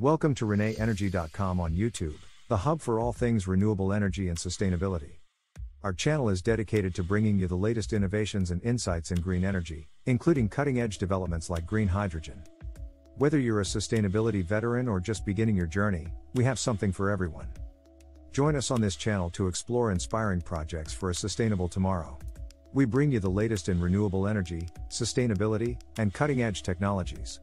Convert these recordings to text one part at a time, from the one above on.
Welcome to ReneEnergy.com on YouTube, the hub for all things renewable energy and sustainability. Our channel is dedicated to bringing you the latest innovations and insights in green energy, including cutting edge developments like green hydrogen. Whether you're a sustainability veteran or just beginning your journey, we have something for everyone. Join us on this channel to explore inspiring projects for a sustainable tomorrow. We bring you the latest in renewable energy, sustainability, and cutting edge technologies.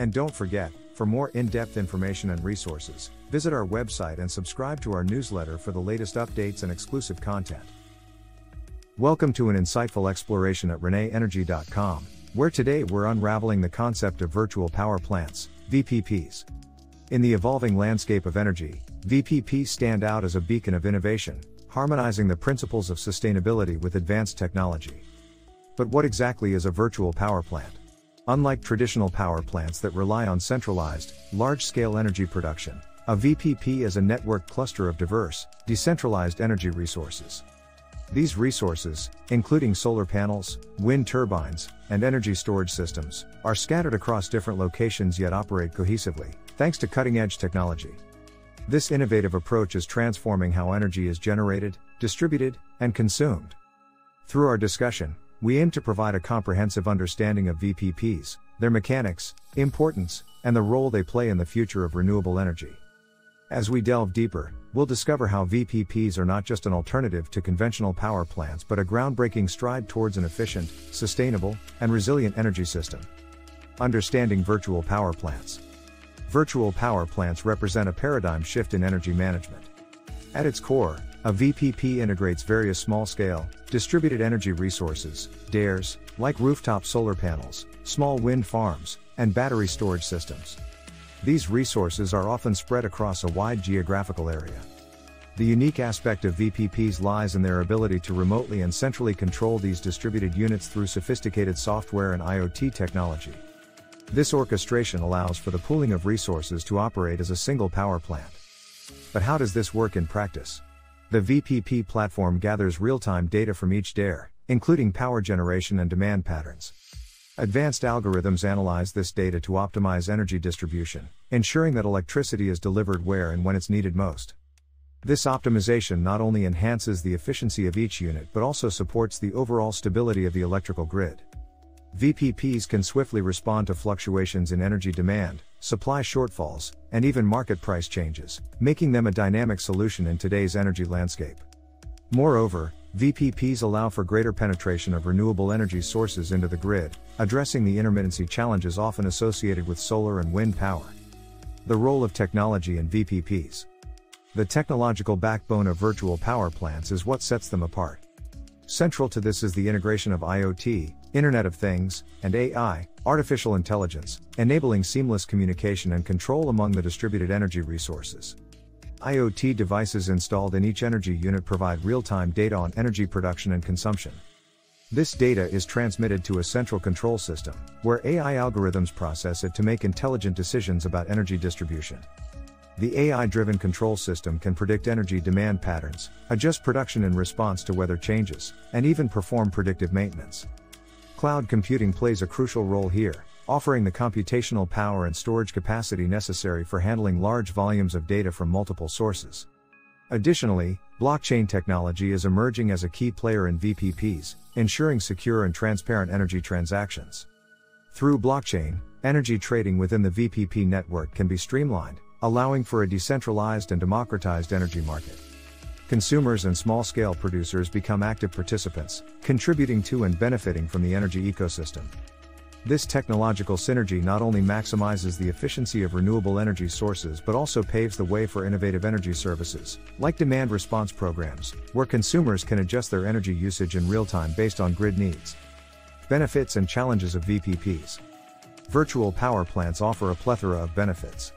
And don't forget, for more in depth information and resources, visit our website and subscribe to our newsletter for the latest updates and exclusive content. Welcome to an insightful exploration at ReneEnergy.com, where today we're unraveling the concept of virtual power plants, VPPs. In the evolving landscape of energy, VPPs stand out as a beacon of innovation, harmonizing the principles of sustainability with advanced technology. But what exactly is a virtual power plant? Unlike traditional power plants that rely on centralized, large scale energy production, a VPP is a networked cluster of diverse, decentralized energy resources. These resources, including solar panels, wind turbines, and energy storage systems, are scattered across different locations yet operate cohesively, thanks to cutting edge technology. This innovative approach is transforming how energy is generated, distributed, and consumed. Through our discussion, we aim to provide a comprehensive understanding of VPPs, their mechanics, importance, and the role they play in the future of renewable energy. As we delve deeper, we'll discover how VPPs are not just an alternative to conventional power plants but a groundbreaking stride towards an efficient, sustainable, and resilient energy system. Understanding virtual power plants. Virtual power plants represent a paradigm shift in energy management. At its core, a VPP integrates various small scale, distributed energy resources, DERs, like rooftop solar panels, small wind farms, and battery storage systems. These resources are often spread across a wide geographical area. The unique aspect of VPPs lies in their ability to remotely and centrally control these distributed units through sophisticated software and IoT technology. This orchestration allows for the pooling of resources to operate as a single power plant. But how does this work in practice? The VPP platform gathers real time data from each DER, including power generation and demand patterns. Advanced algorithms analyze this data to optimize energy distribution, ensuring that electricity is delivered where and when it's needed most. This optimization not only enhances the efficiency of each unit but also supports the overall stability of the electrical grid. VPPs can swiftly respond to fluctuations in energy demand, supply shortfalls, and even market price changes, making them a dynamic solution in today's energy landscape. Moreover, VPPs allow for greater penetration of renewable energy sources into the grid, addressing the intermittency challenges often associated with solar and wind power. The role of technology in VPPs. The technological backbone of virtual power plants is what sets them apart. Central to this is the integration of IoT, Internet of Things, and AI, artificial intelligence, enabling seamless communication and control among the distributed energy resources. IoT devices installed in each energy unit provide real time data on energy production and consumption. This data is transmitted to a central control system, where AI algorithms process it to make intelligent decisions about energy distribution. The AI driven control system can predict energy demand patterns, adjust production in response to weather changes, and even perform predictive maintenance. Cloud computing plays a crucial role here, offering the computational power and storage capacity necessary for handling large volumes of data from multiple sources. Additionally, blockchain technology is emerging as a key player in VPPs, ensuring secure and transparent energy transactions. Through blockchain, energy trading within the VPP network can be streamlined, allowing for a decentralized and democratized energy market. Consumers and small scale producers become active participants, contributing to and benefiting from the energy ecosystem. This technological synergy not only maximizes the efficiency of renewable energy sources but also paves the way for innovative energy services, like demand response programs, where consumers can adjust their energy usage in real time based on grid needs. Benefits and challenges of VPPs. Virtual power plants offer a plethora of benefits.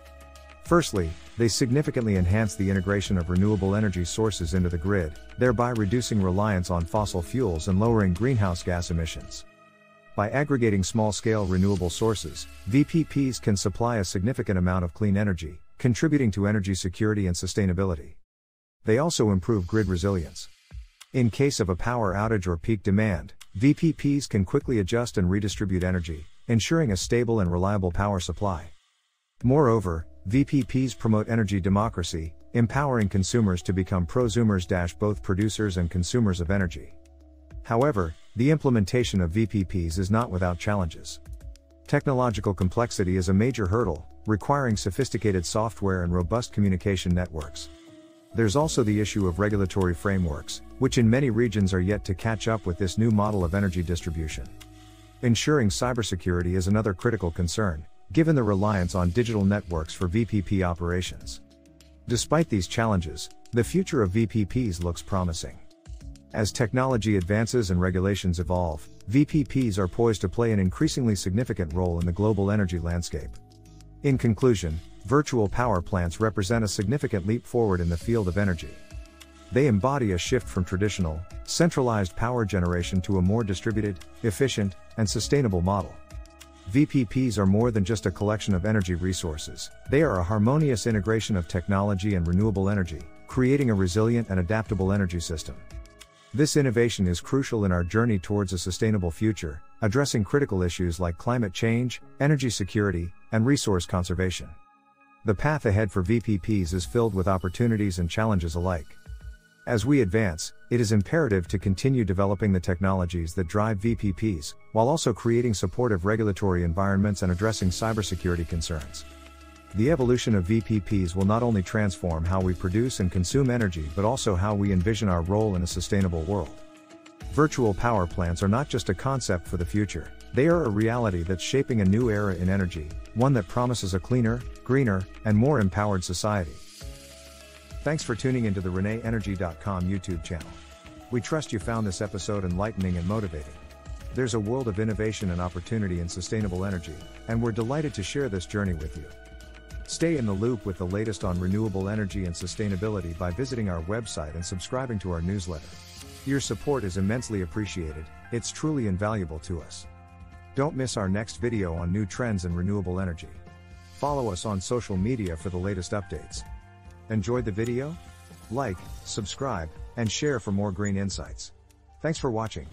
Firstly, they significantly enhance the integration of renewable energy sources into the grid, thereby reducing reliance on fossil fuels and lowering greenhouse gas emissions. By aggregating small scale renewable sources, VPPs can supply a significant amount of clean energy, contributing to energy security and sustainability. They also improve grid resilience. In case of a power outage or peak demand, VPPs can quickly adjust and redistribute energy, ensuring a stable and reliable power supply. Moreover, VPPs promote energy democracy, empowering consumers to become prosumers both producers and consumers of energy. However, the implementation of VPPs is not without challenges. Technological complexity is a major hurdle, requiring sophisticated software and robust communication networks. There's also the issue of regulatory frameworks, which in many regions are yet to catch up with this new model of energy distribution. Ensuring cybersecurity is another critical concern, given the reliance on digital networks for VPP operations. Despite these challenges, the future of VPPs looks promising. As technology advances and regulations evolve, VPPs are poised to play an increasingly significant role in the global energy landscape. In conclusion, virtual power plants represent a significant leap forward in the field of energy. They embody a shift from traditional, centralized power generation to a more distributed, efficient, and sustainable model. VPPs are more than just a collection of energy resources, they are a harmonious integration of technology and renewable energy, creating a resilient and adaptable energy system. This innovation is crucial in our journey towards a sustainable future, addressing critical issues like climate change, energy security, and resource conservation. The path ahead for VPPs is filled with opportunities and challenges alike. As we advance, it is imperative to continue developing the technologies that drive VPPs, while also creating supportive regulatory environments and addressing cybersecurity concerns. The evolution of VPPs will not only transform how we produce and consume energy but also how we envision our role in a sustainable world. Virtual power plants are not just a concept for the future, they are a reality that's shaping a new era in energy, one that promises a cleaner, greener, and more empowered society. Thanks for tuning into the ReneEnergy.com YouTube channel. We trust you found this episode enlightening and motivating. There's a world of innovation and opportunity in sustainable energy, and we're delighted to share this journey with you. Stay in the loop with the latest on renewable energy and sustainability by visiting our website and subscribing to our newsletter. Your support is immensely appreciated, it's truly invaluable to us. Don't miss our next video on new trends in renewable energy. Follow us on social media for the latest updates. Enjoyed the video? Like, subscribe, and share for more green insights. Thanks for watching.